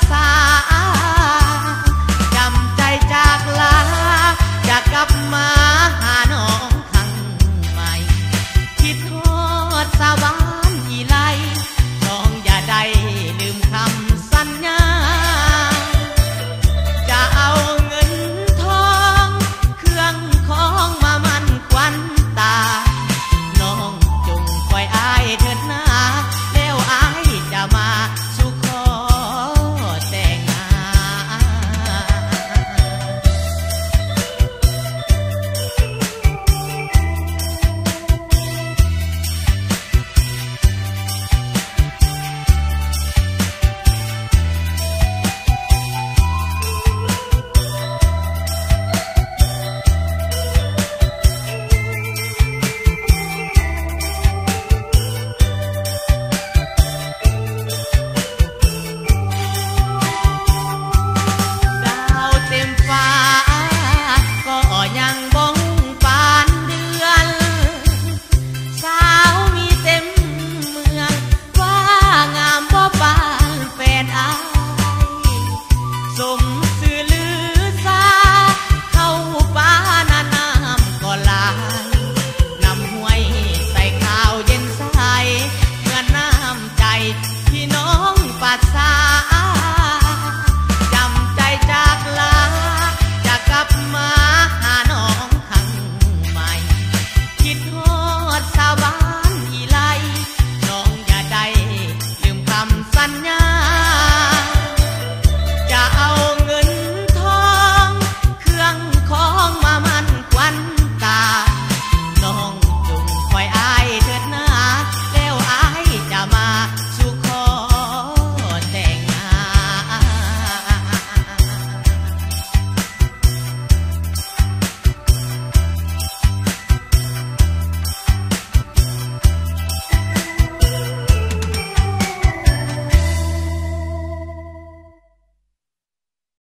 passar. outside.